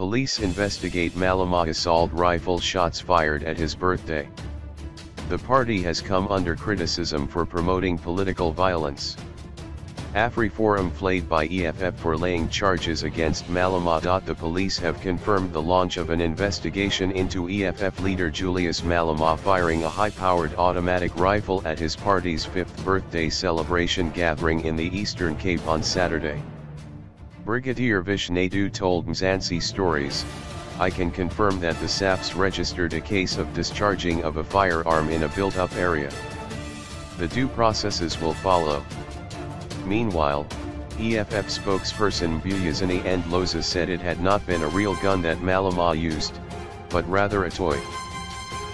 Police investigate Malema assault rifle shots fired at his birthday. The party has come under criticism for promoting political violence. AfriForum flayed by EFF for laying charges against Malema. The police have confirmed the launch of an investigation into EFF leader Julius Malema firing a high-powered automatic rifle at his party's fifth birthday celebration gathering in the Eastern Cape on Saturday. Brigadier Vish Naidoo told Mzansi Stories, I can confirm that the SAPS registered a case of discharging of a firearm in a built-up area. The due processes will follow. Meanwhile, EFF spokesperson Mbuyiseni Ndlozi said it had not been a real gun that Malema used, but rather a toy.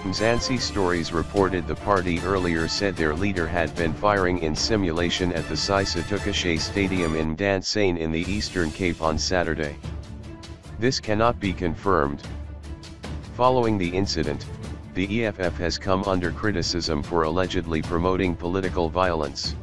Mzansi Stories reported the party earlier said their leader had been firing in simulation at the Sisa Dukashe Stadium in Mdantsane in the Eastern Cape on Saturday. This cannot be confirmed. Following the incident, the EFF has come under criticism for allegedly promoting political violence.